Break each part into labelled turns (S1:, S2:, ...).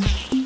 S1: Mm-hmm.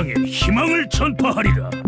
S2: 땅에
S3: 희망을 전파하리라.